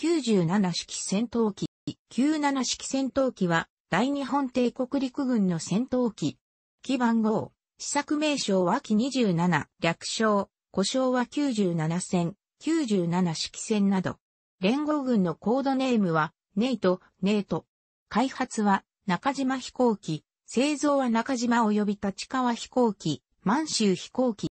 97式戦闘機。97式戦闘機は、大日本帝国陸軍の戦闘機。機番号、試作名称は機27、略称、故障は97戦、97式戦など。連合軍のコードネームは、ネイト、ネイト。開発は、中島飛行機。製造は中島及び立川飛行機、満州飛行機。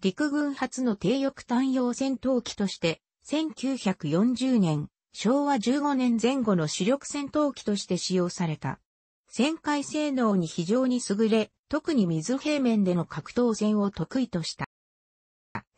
陸軍初の低翼単用戦闘機として、1940年、昭和15年前後の主力戦闘機として使用された。旋回性能に非常に優れ、特に水平面での格闘戦を得意とした。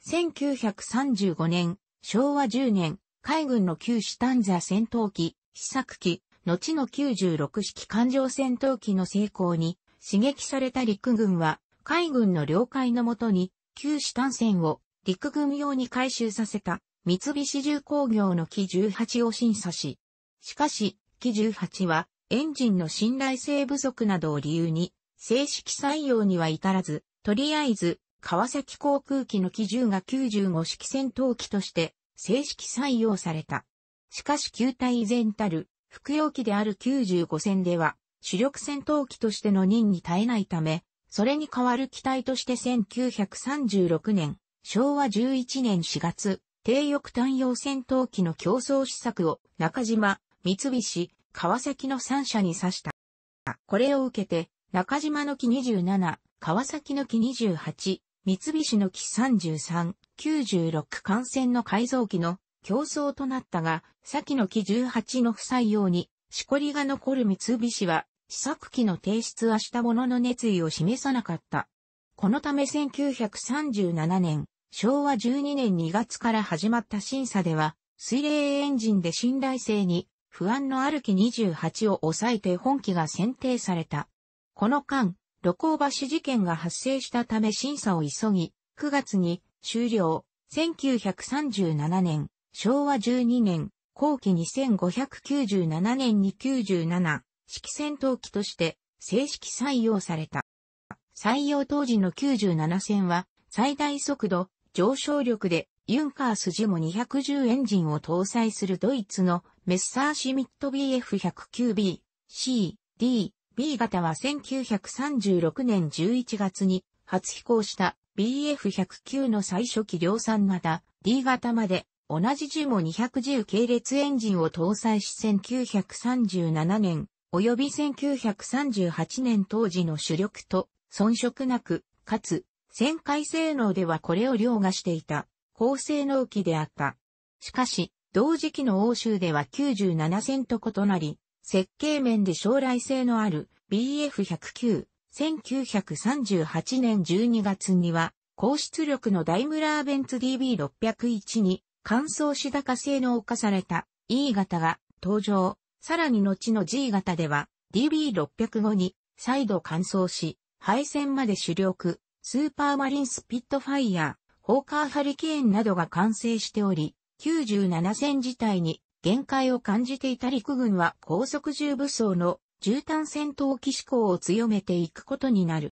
1935年、昭和10年、海軍の旧シタンザ戦闘機、試作機、後の96式艦上戦闘機の成功に刺激された陸軍は、海軍の了解のもとに、旧シタン戦を陸軍用に改修させた三菱重工業の機18を審査し、しかし、機18はエンジンの信頼性不足などを理由に正式採用には至らず、とりあえず川崎航空機の機10が95式戦闘機として正式採用された。しかし球体依然たる服用機である95戦では主力戦闘機としての任に耐えないため、それに代わる機体として1936年、昭和11年4月、低翼単用戦闘機の競争施策を中島、三菱、川崎の3社に指した。これを受けて、中島の機27、川崎の機28、三菱の機33、96艦船の改造機の競争となったが、先の機18の不採用に、しこりが残る三菱は、試作機の提出はしたものの熱意を示さなかった。このため1937年、昭和12年2月から始まった審査では、水冷エンジンで信頼性に不安のある機28を抑えて本機が選定された。この間、露光橋事件が発生したため審査を急ぎ、9月に終了。1937年、昭和12年、後期2597年に97、式戦闘機として正式採用された。採用当時の97戦は最大速度上昇力でユンカースジモ210エンジンを搭載するドイツのメッサーシミット BF109B、C、D、B 型は1936年11月に初飛行した BF109 の最初期量産型 D 型まで同じジモ210系列エンジンを搭載し1937年及び1938年当時の主力と遜色なく、かつ旋回性能ではこれを凌駕していた高性能機であった。しかし、同時期の欧州では97戦と異なり、設計面で将来性のある BF109、1938年12月には、高出力のダイムラーベンツ DB601 に乾燥し高性能化された E 型が登場。さらに後の G 型では DB605 に再度乾燥し、配線まで主力、スーパーマリンスピットファイヤー、ホーカーハリケーンなどが完成しており、97戦自体に限界を感じていた陸軍は高速重武装の絨毯戦闘機志向を強めていくことになる。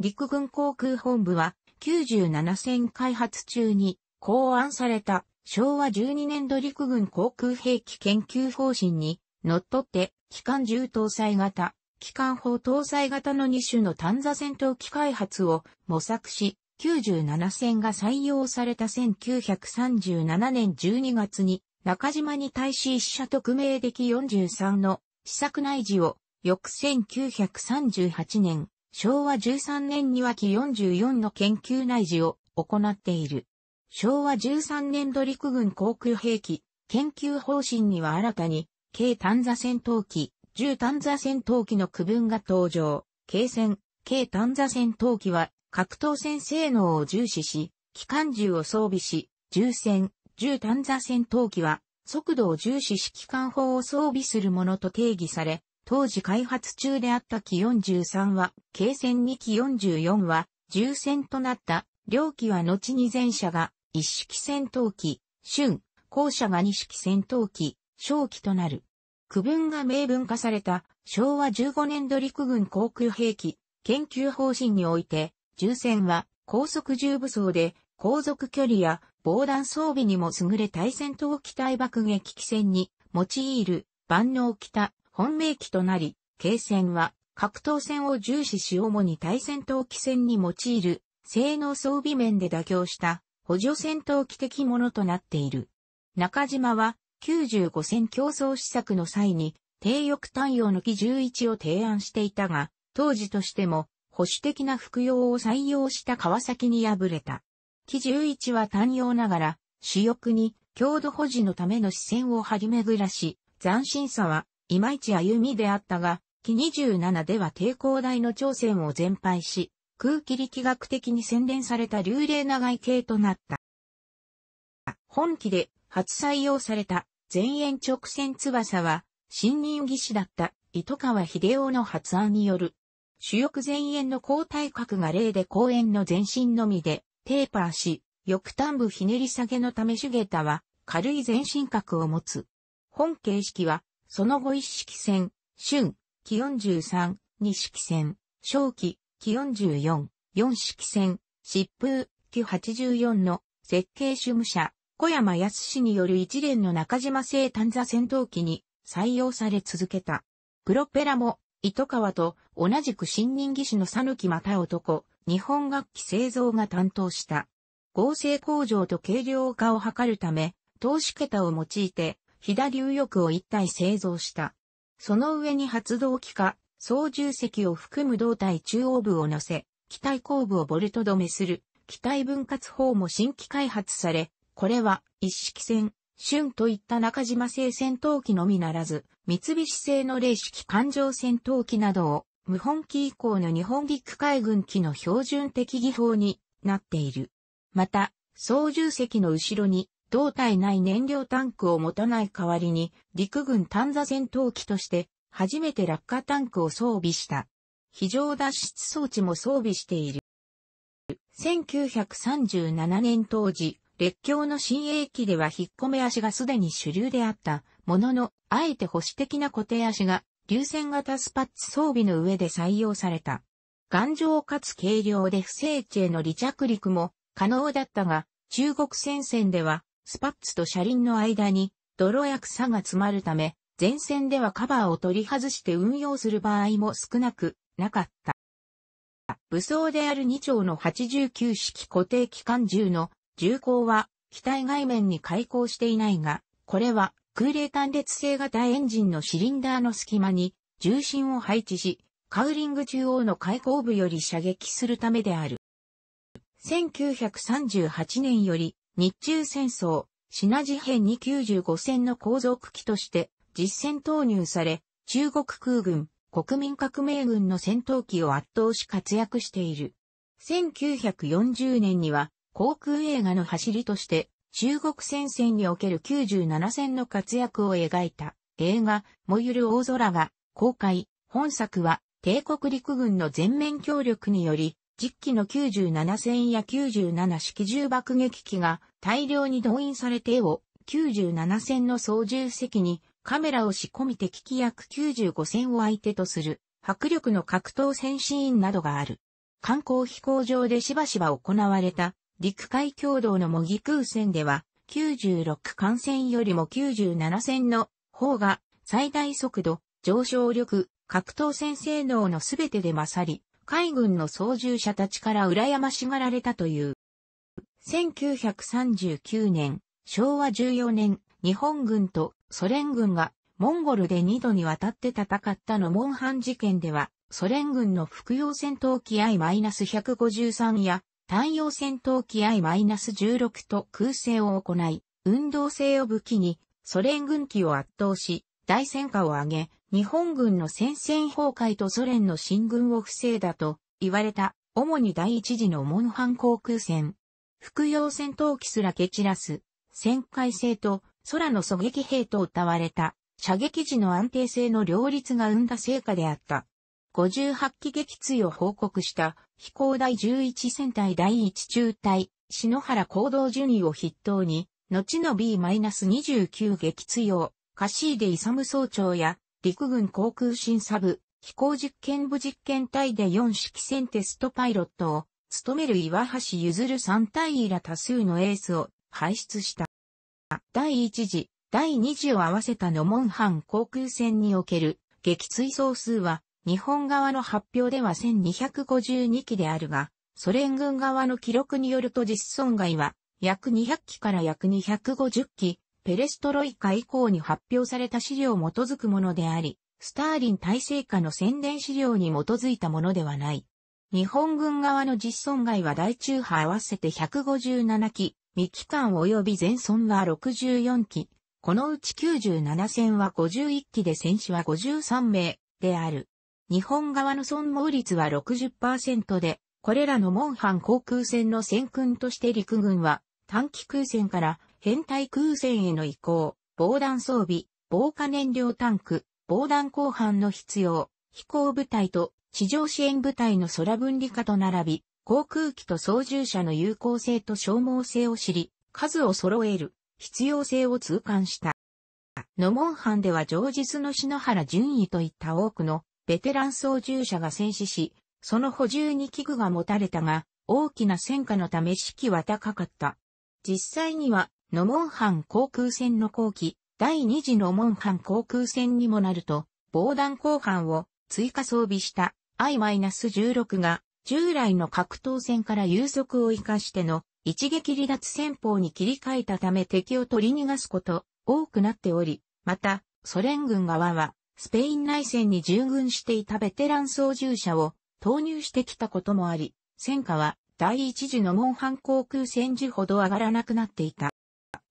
陸軍航空本部は97戦開発中に考案された昭和12年度陸軍航空兵器研究方針にのっって機関銃搭載型機関砲搭載型の2種の単座戦闘機開発を模索し、97戦が採用された1937年12月に中島に対し一社特命的43の試作内示を、翌1938年、昭和13年には機44の研究内示を行っている。昭和13年度陸軍航空兵器研究方針には新たに、軽単座戦闘機、重単座戦闘機の区分が登場。軽戦、軽単座戦闘機は格闘戦性能を重視し、機関銃を装備し、重戦、重単座戦闘機は速度を重視し機関砲を装備するものと定義され、当時開発中であった機43は、軽戦2機44は、重戦となった。両機は後に前者が一式戦闘機、春、後者が二式戦闘機、小機となる。区分が明文化された昭和15年度陸軍航空兵器研究方針において、重戦は高速重武装で航続距離や防弾装備にも優れ対戦闘機体爆撃機戦に用いる万能機本命機となり、軽戦は格闘戦を重視し主に対戦闘機戦に用いる性能装備面で妥協した補助戦闘機的ものとなっている。中島は95戦競争施策の際に低翼単用の機11を提案していたが、当時としても保守的な服用を採用した川崎に敗れた。機11は単用ながら、主翼に強度保持のための視線を張り巡らし、斬新さはいまいち歩みであったが、機27では抵抗台の挑戦を全廃し、空気力学的に洗練された流麗な外形となった。本機で初採用された前縁直線翼は、新任技師だった糸川秀夫の発案による。主翼前縁の高体角が例で後縁の前身のみでテーパーし、翼端部ひねり下げのためシュゲタは軽い前進角を持つ。本形式は、その後一式線、春、気43、二式線、小気、気44、四式線、疾風、気84の設計主務者、小山康による一連の中島製単座戦闘機に採用され続けた。プロペラも、糸川と同じく新任技師の佐抜又男、日本楽器製造が担当した。合成工場と軽量化を図るため、投資桁を用いて、飛騨流翼を一体製造した。その上に発動機か、操縦席を含む胴体中央部を乗せ、機体後部をボルト止めする、機体分割法も新規開発され、これは一式戦、春といった中島製戦闘機のみならず、三菱製の零式艦上戦闘機などを、無本機以降の日本陸海軍機の標準的技法になっている。また、操縦席の後ろに胴体内燃料タンクを持たない代わりに陸軍単座戦闘機として初めて落下タンクを装備した。非常脱出装置も装備している。1937年当時、列強の新鋭機では引っ込め足がすでに主流であったものの、あえて保守的な固定足が流線型スパッツ装備の上で採用された。頑丈かつ軽量で不正地への離着陸も可能だったが、中国戦線ではスパッツと車輪の間に泥や草が詰まるため、前線ではカバーを取り外して運用する場合も少なくなかった。武装である2丁の89式固定機関銃の銃口は機体外面に開口していないが、これは空冷単列性型エンジンのシリンダーの隙間に重心を配置し、カウリング中央の開口部より射撃するためである。1938年より日中戦争、シナジ編に95戦の航続機として実戦投入され、中国空軍、国民革命軍の戦闘機を圧倒し活躍している。1940年には航空映画の走りとして中国戦線における97戦の活躍を描いた映画燃ゆる大空が公開。本作は帝国陸軍の全面協力により実機の97戦や97式重爆撃機が大量に動員されてを97戦の操縦席にカメラを仕込み敵機約95戦を相手とする迫力の格闘戦シーンなどがある。観光飛行場でしばしば行われた陸海共同の模擬空戦では、96艦船よりも97戦の方が最大速度、上昇力、格闘戦性能のすべてで勝り、海軍の操縦者たちから羨ましがられたという。1939年、昭和14年、日本軍とソ連軍がモンゴルで2度にわたって戦ったのモンハン事件では、ソ連軍の服用戦闘機 I-153 や単葉戦闘機 I-16 と空戦を行い、運動性を武器にソ連軍機を圧倒し、大戦果を上げ、日本軍の戦線崩壊とソ連の進軍を防いだと言われた、主に第一次のモンハン航空戦。服用戦闘機すら蹴散らす、旋回性と空の狙撃兵と謳われた、射撃時の安定性の両立が生んだ成果であった。58機撃墜を報告した。飛行第11戦隊第1中隊、篠原行動順位を筆頭に、後の B-29 撃墜を、カシーデイサム総長や、陸軍航空審査部、飛行実験部実験隊で4式戦テストパイロットを。務める岩橋譲る3対ら多数のエースを。輩出した。第1次、第2次を合わせたノモンハン航空戦における。撃墜総数は。日本側の発表では1252機であるが、ソ連軍側の記録によると実損害は約200機から約250機、ペレストロイカ以降に発表された資料を基づくものであり、スターリン体制下の宣伝資料に基づいたものではない。日本軍側の実損害は大中波合わせて157機、未帰還及び全損は64機、このうち97戦は51機で戦死は53名である。日本側の損耗率は60%で、これらのモンハン航空戦の戦訓として陸軍は短期空戦から変態空戦への移行、防弾装備、防火燃料タンク、防弾鋼板の必要、飛行部隊と地上支援部隊の空分離化と並び、航空機と操縦者の有効性と消耗性を知り、数を揃える必要性を痛感した。野門藩では上実の篠原淳位といった多くのベテラン操縦者が戦死し、その補充に器具が持たれたが、大きな戦果のため士気は高かった。実際には、野門藩航空船の後期、第二次野門藩航空船にもなると、防弾鋼板を追加装備した I-16 が従来の格闘戦から有速を活かしての一撃離脱戦法に切り替えたため敵を取り逃がすこと多くなっており、またソ連軍側はスペイン内戦に従軍していたベテラン操縦者を投入してきたこともあり、戦果は第一次のモンハン航空戦時ほど上がらなくなっていた。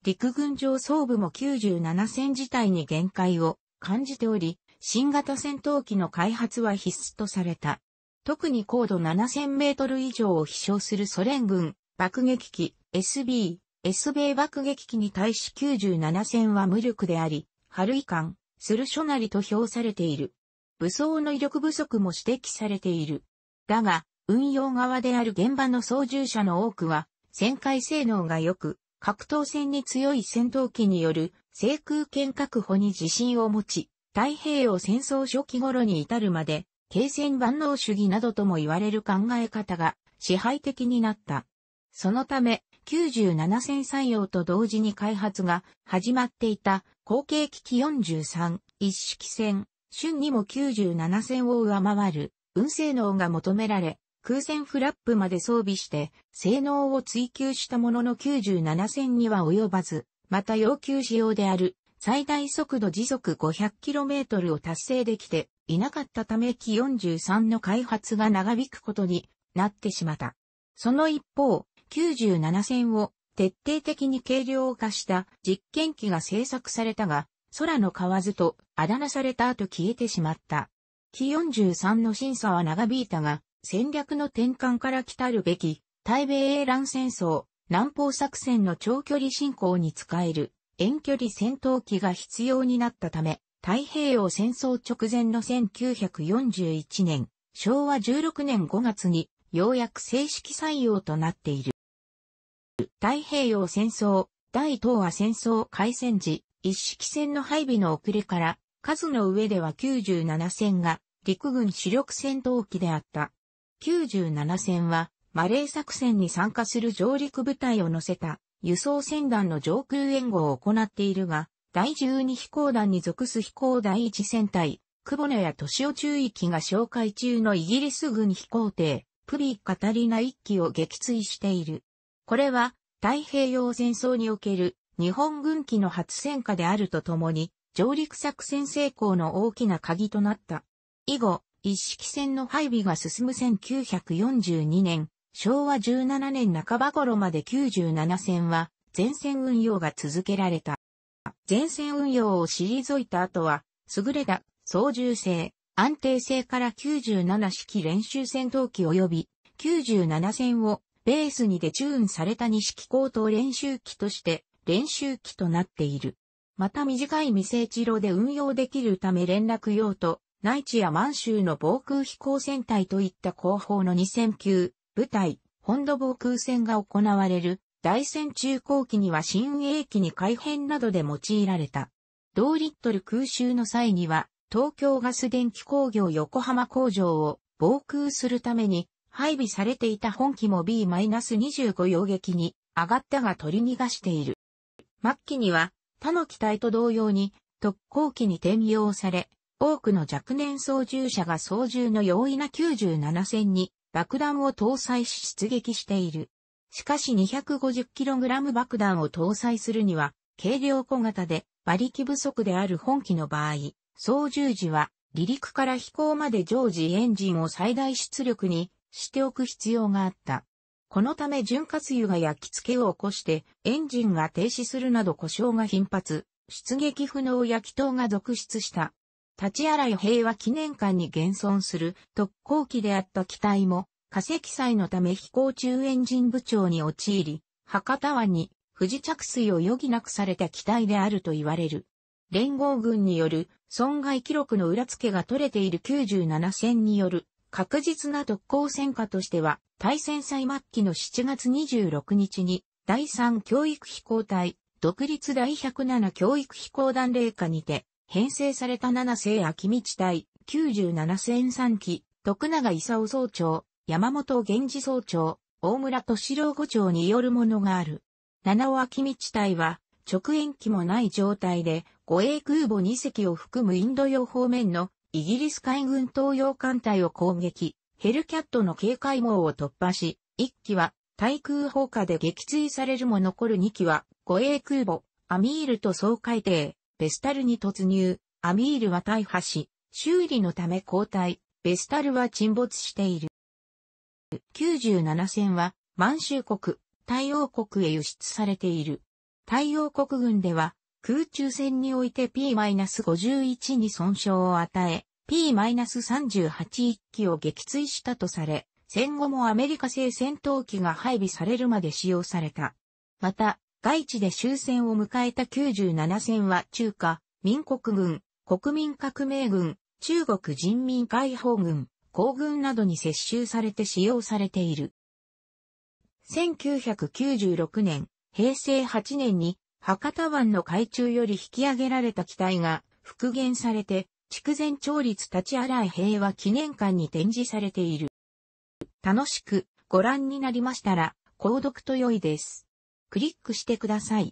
陸軍上層部も97戦自体に限界を感じており、新型戦闘機の開発は必須とされた。特に高度7000メートル以上を飛翔するソ連軍爆撃機 SB、SB 爆撃機に対し97戦は無力であり、春以間、する所なりと評されている。武装の威力不足も指摘されている。だが、運用側である現場の操縦者の多くは、旋回性能が良く、格闘戦に強い戦闘機による制空権確保に自信を持ち、太平洋戦争初期頃に至るまで、継戦万能主義などとも言われる考え方が支配的になった。そのため、97戦採用と同時に開発が始まっていた後継機器43一式戦、春にも97戦を上回る運性能が求められ、空戦フラップまで装備して性能を追求したものの97戦には及ばず、また要求仕様である最大速度時速 500km を達成できていなかったため機43の開発が長引くことになってしまった。その一方、97戦を徹底的に軽量化した実験機が製作されたが、空の蛙とあだ名された後消えてしまった。機43の審査は長引いたが、戦略の転換から来たるべき、対米英乱戦争、南方作戦の長距離進行に使える遠距離戦闘機が必要になったため、太平洋戦争直前の1941年、昭和16年5月にようやく正式採用となっている。太平洋戦争、大東亜戦争開戦時、一式戦の配備の遅れから、数の上では97戦が陸軍主力戦闘機であった。97戦は、マレー作戦に参加する上陸部隊を乗せた輸送船団の上空援護を行っているが、第12飛行団に属す飛行第1戦隊、久保野や年尾中域が紹介中のイギリス軍飛行艇、プリ・カタリナ1機を撃墜している。これは、太平洋戦争における日本軍機の初戦果であるとともに、上陸作戦成功の大きな鍵となった。以後、一式戦の配備が進む1942年、昭和17年半ば頃まで97戦は前線運用が続けられた。前線運用を退いた後は、優れた操縦性、安定性から97式練習戦闘機及び97戦をベースにデチューンされた2式高等練習機として練習機となっている。また短い未整地路で運用できるため連絡用途、内地や満州の防空飛行戦隊といった後方の2000級部隊、本土防空戦が行われる大戦中後期には新鋭機に改変などで用いられた。同リットル空襲の際には、東京ガス電気工業横浜工場を防空するために、配備されていた本機も B-25 洋撃に上がったが取り逃がしている。末期には他の機体と同様に特攻機に転用され、多くの若年操縦者が操縦の容易な97戦に爆弾を搭載し出撃している。しかし 250kg 爆弾を搭載するには、軽量小型で馬力不足である本機の場合、操縦時は離陸から飛行まで常時エンジンを最大出力にしておく必要があった。このため潤滑油が焼き付けを起こしてエンジンが停止するなど故障が頻発、出撃不能や気筒が続出した。立ち洗い平和記念館に現存する特攻機であった機体も化石祭のため飛行中エンジン部長に陥り、博多湾に不時着水を余儀なくされた機体であると言われる。連合軍による損害記録の裏付けが取れている97戦による確実な特攻戦果としては、対戦祭末期の7月26日に第3教育飛行隊、独立第107教育飛行団霊下にて、編成された7世秋道隊、97戦3機、徳永勲総長、山本源氏総長、大村敏郎伍長によるものがある。七尾秋道隊は、直縁機もない状態で、護衛空母2隻を含むインド洋方面のイギリス海軍東洋艦隊を攻撃、ヘルキャットの警戒網を突破し、1機は対空砲火で撃墜されるも残る2機は護衛空母、アミールと総海艇、ベスタルに突入、アミールは大破し、修理のため交代、ベスタルは沈没している。97戦は満州国、太陽国へ輸出されている。太陽国軍では空中戦において P-51 に損傷を与え、P-38 一機を撃墜したとされ、戦後もアメリカ製戦闘機が配備されるまで使用された。また、外地で終戦を迎えた97戦は中華、民国軍、国民革命軍、中国人民解放軍、皇軍などに接収されて使用されている。1996年、平成8年に博多湾の海中より引き上げられた機体が復元されて、筑前町立立ち洗い平和記念館に展示されている。楽しくご覧になりましたら、購読と良いです。クリックしてください。